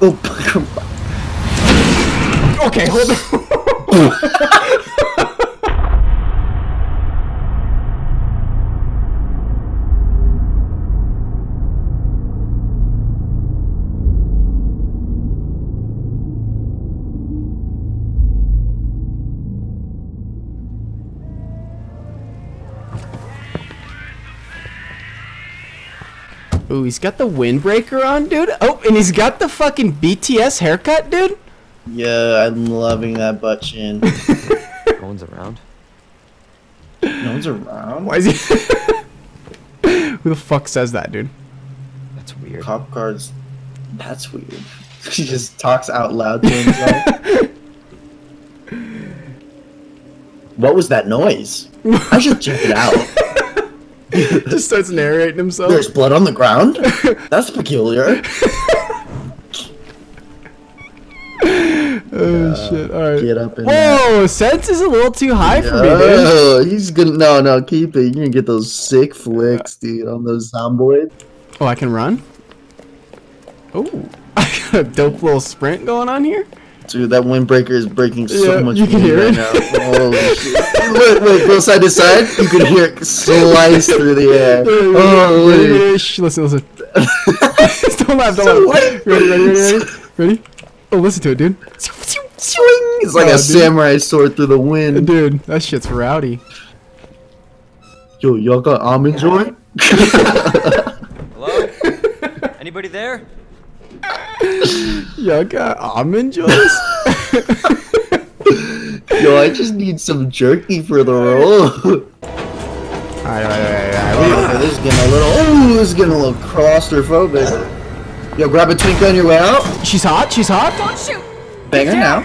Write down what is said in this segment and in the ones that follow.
Oh, Okay, hold on. Ooh, he's got the windbreaker on, dude. Oh, and he's got the fucking BTS haircut, dude. yeah, I'm loving that butt chin. No one's around. No one's around. Why is he? Who the fuck says that, dude? That's weird. Cop cards. That's weird. He just talks out loud to himself. what was that noise? I should check it out. Just starts narrating himself. There's blood on the ground? That's peculiar. Oh shit! All right. Get up in there. Whoa, sense is a little too high for me, dude. Oh, he's gonna no no keep it. You're gonna get those sick flicks, dude, on those zomboids. Oh, I can run. Oh, I got a dope little sprint going on here. Dude, that windbreaker is breaking so Yeah, much you can wind hear right it. now. Holy shit. Wait, wait, go side to side. You can hear it slice through the air. Oh, ready, shh, listen, listen. don't laugh, don't So laugh. what? Ready, ready, ready, ready, ready. Oh, listen to it, dude. It's like Oh, a dude. samurai sword through the wind. Dude, that shit's rowdy. Yo, y'all got almond joy? Hello? Anybody there? Y'all got almond joys? Yo, I just need some jerky for the roll. Alright, alright, alright, alright. This is getting a little. Oh, this is getting a little claustrophobic. Yo, grab a twink on your way out. She's hot, she's hot. Don't shoot! Bang her now.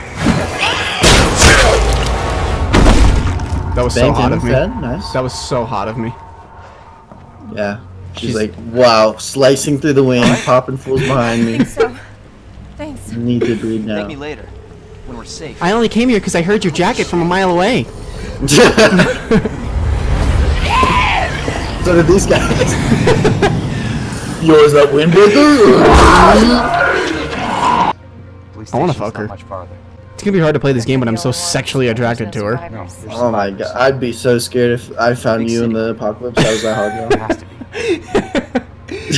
That was so hot of me. fed. Nice. That was so hot of me. Yeah. She's, She's- like, wow, slicing through the wind, popping fools behind me. So, thanks. Need to breathe now. Thank me later. When we're safe. I only came here because I heard your jacket from a mile away. so did these guys. Yo, is that windbreaker? I wanna fuck her. Much farther. It's gonna be hard to play this game when I'm so sexually attracted to her. No, oh my god, I'd be so scared if I found you in the apocalypse. That was that hard, There though. has to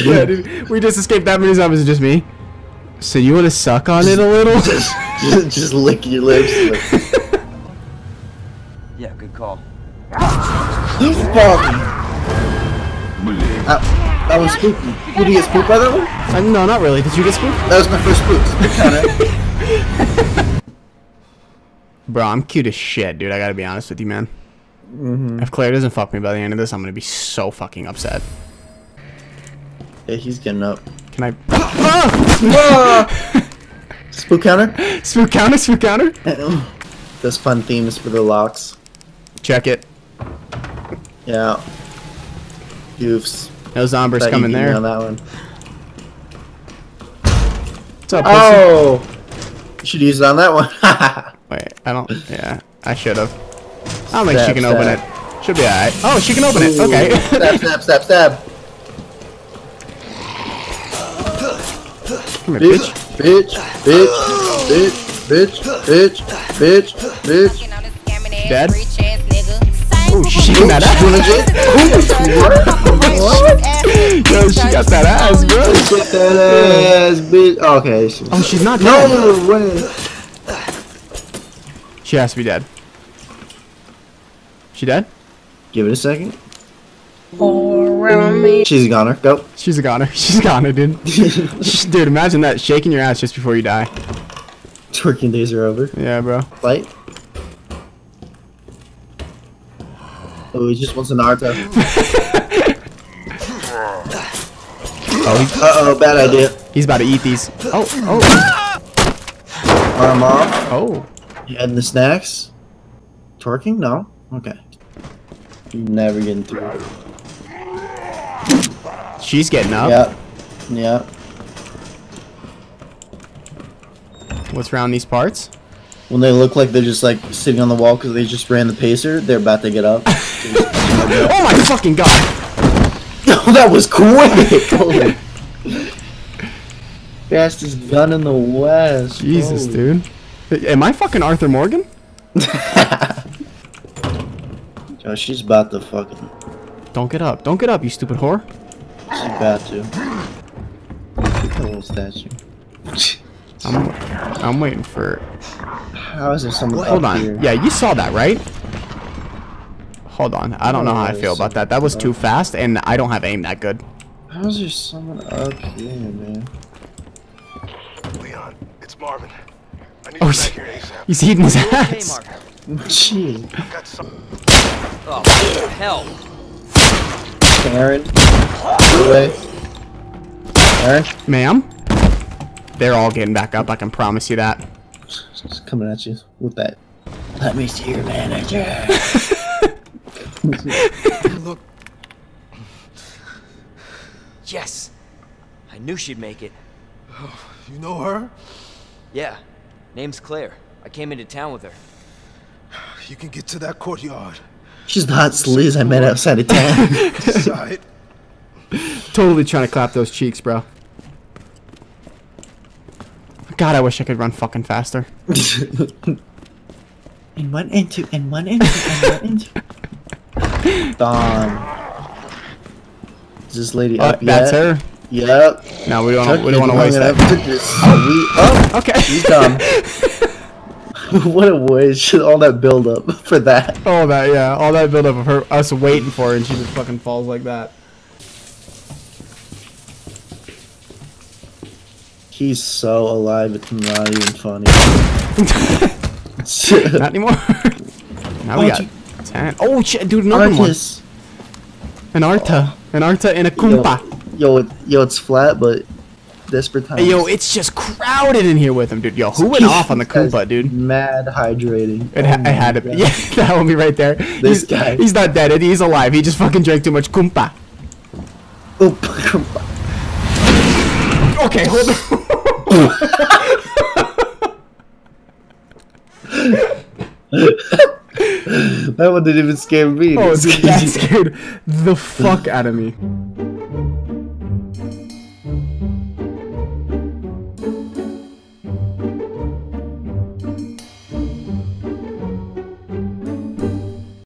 be. yeah, dude, we just escaped that many zombies. It's just me. So you want to suck on it a little? just, just, just lick your lips. Like, Yeah, good call. Fuck. Ow, that was spooky. Did you get spooked by that one? Uh, no, not really. Did you get spooked? That was my first spook. Spook. Bro, I'm cute as shit, dude. I gotta be honest with you, man. If Claire doesn't fuck me by the end of this, I'm gonna be so fucking upset. Yeah, he's getting up. Can I? Ah! Spook counter? Spook counter, spook counter. Those fun themes for the locks. Check it. Yeah. Goofs. No zombers Thought you coming beat me there. On that one. What's up, pussy? Oh! You should use it on that one. Wait, I don't. Yeah, I should have. I don't think she Stab, can open stab. it. Should be alright. Oh, she can open it. Okay. stab, stab, stab, stab. Come here, Bitch, bitch. bitch, bitch, bitch, bitch, bitch, bitch, bitch. Dead? Oh, she shaking that ass. Yo, she got that ass, bro. Get that ass, bitch. Oh, okay. she- Oh, she's not dead. No way. She has to be dead. She dead? Give it a second. She's a goner. Go. She's a goner. She's a goner, dude. dude, imagine that shaking your ass just before you die. Twerking days are over. Yeah, bro. Fight. Oh, he just wants an Naruto. Oh, Uh oh, bad idea. he's about to eat these. Oh, oh, Arm off. oh. You adding the snacks? Twerking? No? Okay. You're never getting through. She's getting up. Yep. Yep. What's around these parts? When they look like they're just like sitting on the wall because they just ran the pacer, they're about to get up. Oh my fucking god! oh, that was quick! Fastest gun in the West. Jesus, Holy- dude. Am I fucking Arthur Morgan? Yo, she's about to fucking. Don't get up. Don't get up, you stupid whore. She's about to. Look at little statue. I'm, I'm waiting for. How is there someone Hold up on. here? Yeah, you saw that, right? Hold on. I don't know how I oh, feel about that. That was too fast, and I don't have aim that good. How is there someone up here, man? Leon, it's Marvin. I need Oh, you s- back here ASAP. He's eating his Hey, ass. Mark. Gee, I've got some. Oh, what the hell? Karen. Away. Karen, Ma'am? They're all getting back up, I can promise you that. just coming at you with that. Let me see your manager. Look. Yes. I knew she'd make it. Oh, you know her? Yeah. Name's Claire. I came into town with her. You can get to that courtyard. She's the hot sleaze I met outside of town. Side. Totally trying to clap those cheeks, bro. God, I wish I could run fucking faster. and one into, and one into, and one into. Dawn. Is this lady Oh, up that's yet? her. Yep. No, we don't. Took we don't want to waste enough. that. Took this sweet. Oh, Okay. he's dumb. what a waste! All that build up for that. All that, yeah, all that build up of her, us waiting for her, and she just fucking falls like that. He's so alive, it's not even funny. Not anymore. now we got ten. Oh shit, dude, another one. Artis. An Arta, an Arta, and a Yo, Kumpa. yo, it, yo, it's flat, but desperate times. Hey, yo, it's just crowded in here with him, dude. Yo, who went off on the Koopa, dude? Mad hydrating. It, ha- Oh it had to be. Oh yeah, that one be right there. This he's, guy. He's not dead. He's alive. He just fucking drank too much Kumpa. Oop. Okay, hold on. that one didn't even scare me. Oh, dude, that scared the fuck out of me.